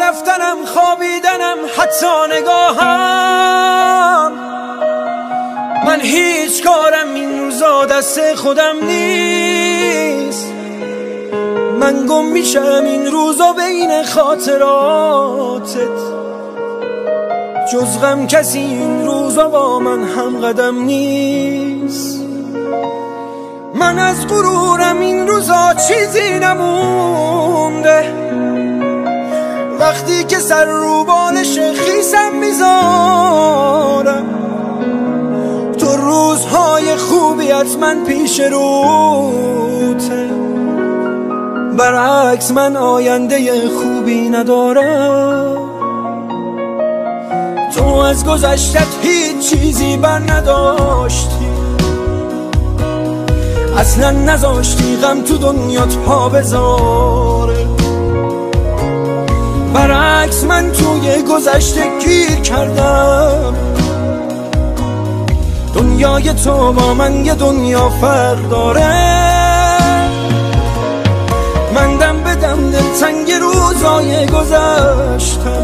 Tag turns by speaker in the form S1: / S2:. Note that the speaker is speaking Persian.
S1: رفتنم خوابیدنم حتی نگاهم. من هیچ کارم این روزا دست خودم نیست. من گم میشم این روزا بین خاطراتت. جز غم کسی این روزا با من هم قدم نیست. من از غرورم این روزا چیزی نمونده وقتی که سر رو بالش خیسم می‌ذارم. تو روزهای خوبیت من پیش روته برعکس من آینده خوبی ندارم. تو از گذشتت هیچ چیزی بر نداشتی. اصلا نذاشتی غم تو دنیات پا بذاره. من توی گذشته گیر کردم. دنیای تو با من یه دنیا فرق داره. من دم بدم دلتنگ روزای گذشتم.